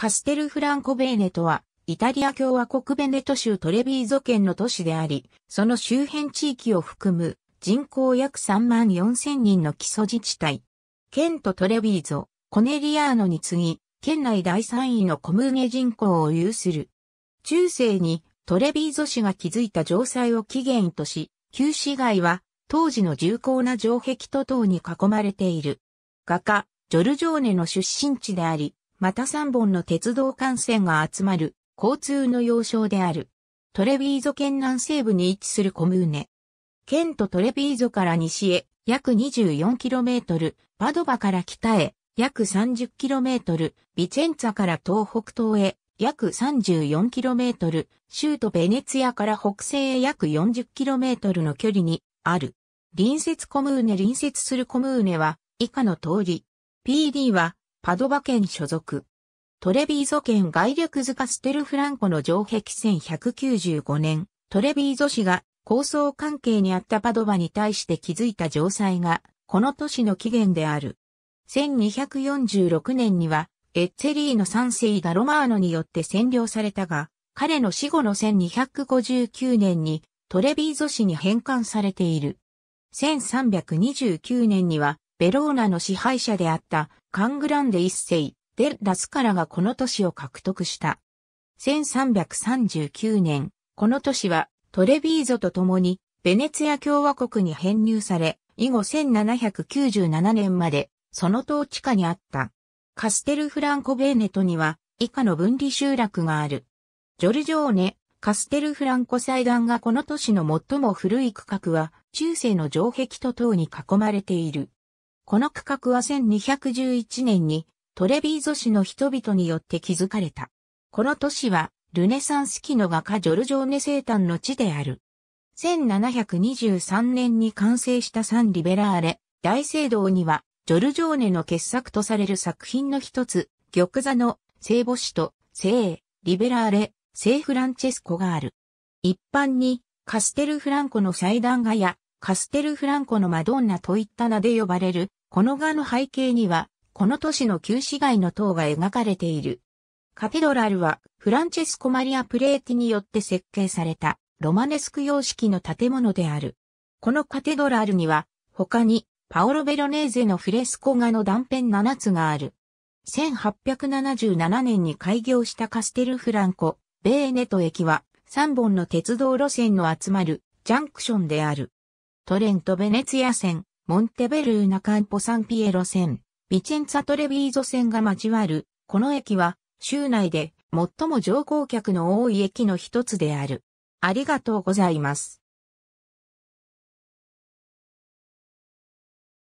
カステルフランコベーネトは、イタリア共和国ベネト州トレビーゾ県の都市であり、その周辺地域を含む人口約3万4千人の基礎自治体。県とトレビーゾ、コネリアーノに次ぎ、県内第3位のコムーネ人口を有する。中世にトレビーゾ市が築いた城塞を起源とし、旧市街は当時の重厚な城壁と等に囲まれている。画家、ジョルジョーネの出身地であり、また3本の鉄道幹線が集まる交通の要衝である。トレビーゾ県南西部に位置するコムーネ。県とトレビーゾから西へ約 24km、パドバから北へ約 30km、ビチェンツァから東北東へ約 34km、州都ベネツィアから北西へ約 40km の距離にある。隣接コムーネ隣接するコムーネは以下の通り。PD はパドバ県所属。トレビーゾ県外略塚ステルフランコの城壁1195年、トレビーゾ市が構想関係にあったパドバに対して築いた城塞が、この都市の起源である。1246年には、エッツェリーの三世ダロマーノによって占領されたが、彼の死後の1259年にトレビーゾ市に返還されている。1329年には、ベローナの支配者であったカングランデ一世、デ・ラスカラがこの都市を獲得した。1339年、この都市はトレビーゾと共にベネツィア共和国に編入され、以後1797年までその統治下にあった。カステルフランコベーネトには以下の分離集落がある。ジョルジョーネ、カステルフランコ祭壇がこの都市の最も古い区画は中世の城壁と等に囲まれている。この区画は1211年にトレビーゾ市の人々によって築かれた。この都市は、ルネサンス期の画家ジョルジョーネ生誕の地である。1723年に完成したサンリベラーレ、大聖堂には、ジョルジョーネの傑作とされる作品の一つ、玉座の聖母子と聖リベラーレ、聖フランチェスコがある。一般に、カステルフランコの祭壇画や、カステルフランコのマドンナといった名で呼ばれる、この画の背景には、この都市の旧市街の塔が描かれている。カテドラルはフランチェスコ・マリア・プレーティによって設計されたロマネスク様式の建物である。このカテドラルには他にパオロ・ベロネーゼのフレスコ画の断片7つがある。1877年に開業したカステルフランコ、ベーネト駅は3本の鉄道路線の集まるジャンクションである。トレント・ベネツィア線、モンテベルーナ・カンポ・サンピエロ線、ビチェンツァトレビーゾ線が交わる、この駅は、州内で最も乗降客の多い駅の一つである。ありがとうございます。